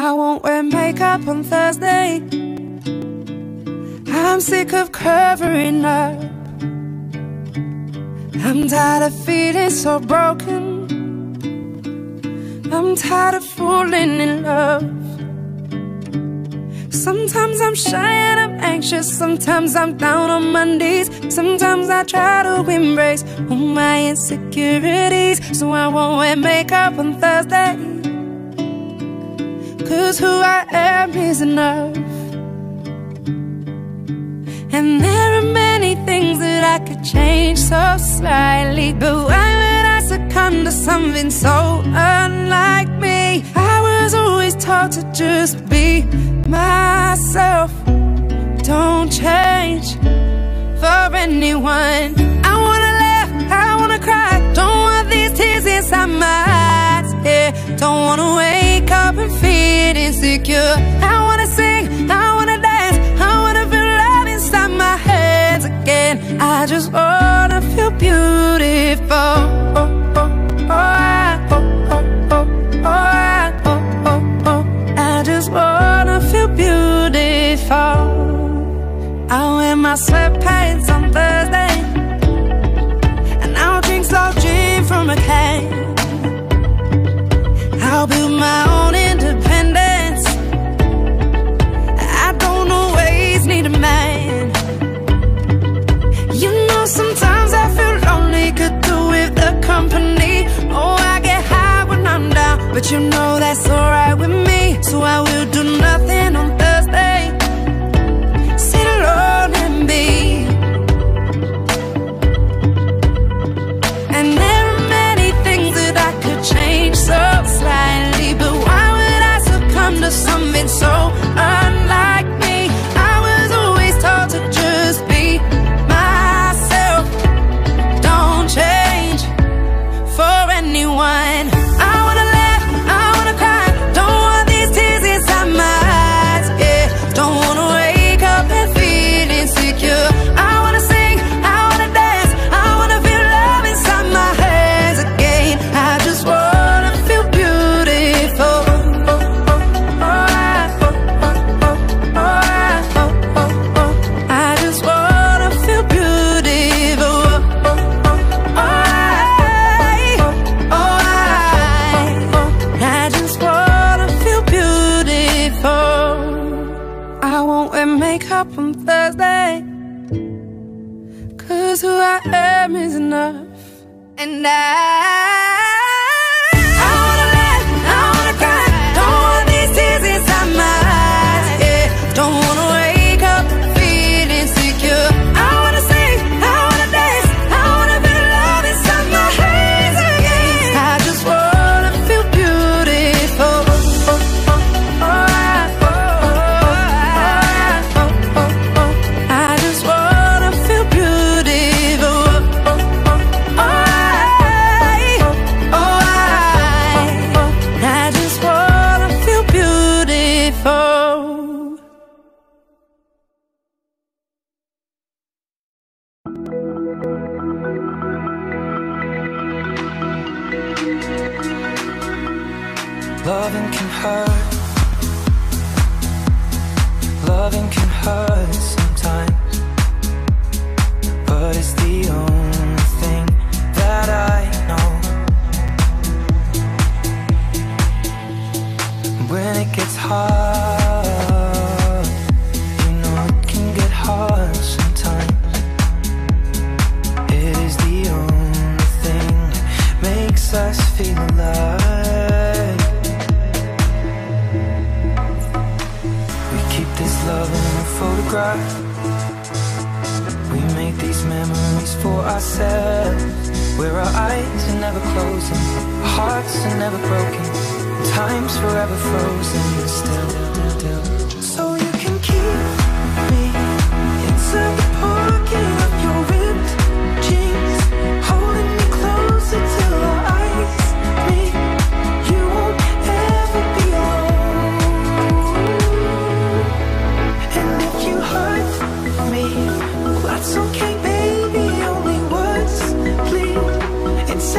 I won't wear makeup on Thursday. I'm sick of covering up. I'm tired of feeling so broken. I'm tired of falling in love. Sometimes I'm shy and I'm anxious. Sometimes I'm down on my knees. Sometimes I try to embrace all my insecurities. So I won't wear makeup on Thursday. Cause who I am is enough. And there are many things that I could change so slightly. But why would I succumb to something so unlike me? I was always taught to just be myself. Don't change for anyone. I wanna laugh, I wanna cry. Don't want these tears inside my eyes. Yeah, don't wanna wake up and feel insecure. I wanna sing, I wanna dance, I wanna feel love inside my hands again. I just wanna feel beautiful. Oh, oh, oh, I, oh, oh, oh, oh, I, oh, oh, oh. I just wanna feel beautiful. I wear my you know that's alright with me. So I will do nothing on Thursday. Sit alone and be. And there are many things that I could change so slightly. But why would I succumb to something so unlike me? I was always taught to just be myself. Don't change for anyone. Makeup on Thursday. Cause who I am is enough. And. I ourselves. Where our eyes are never closing, hearts are never broken, time's forever frozen still. So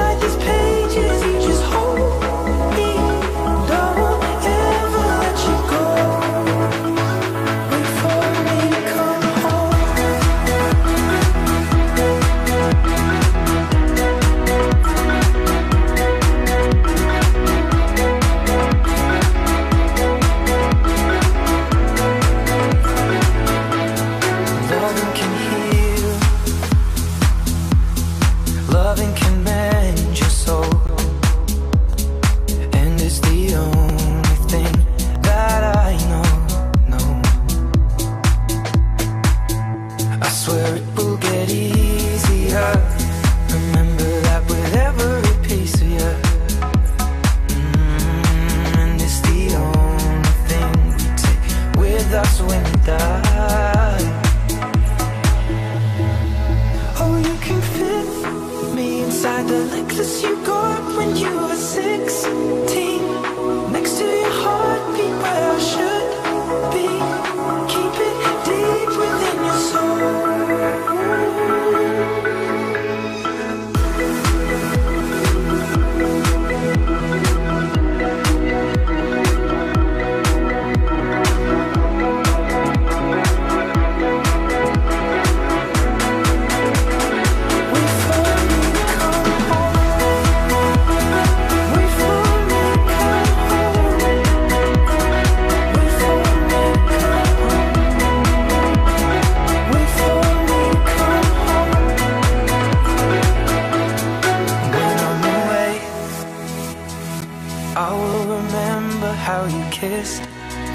You just hold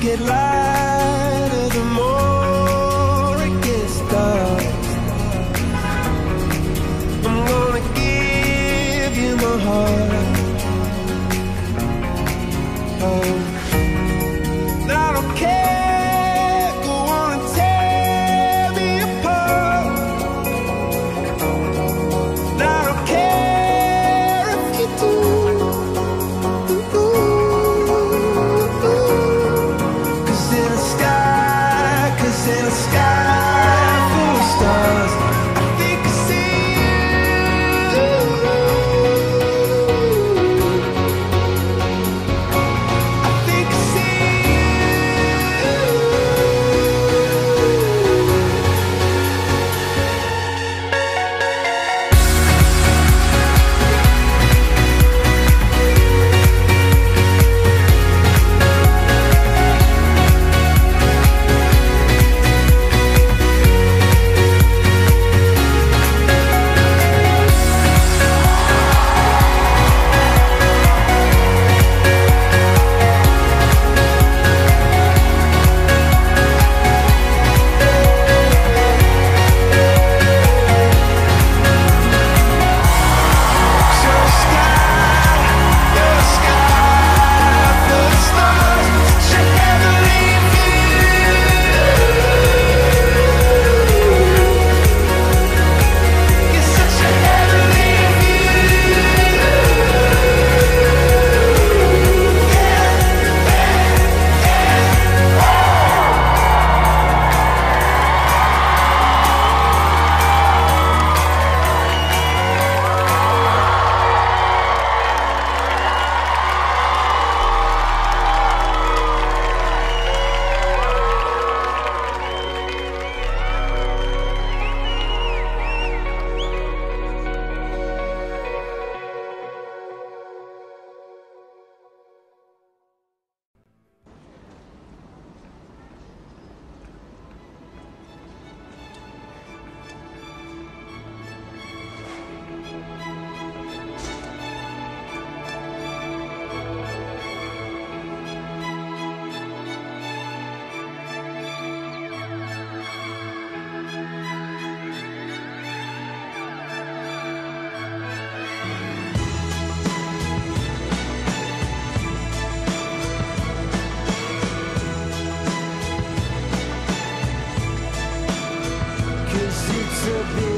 get lost. be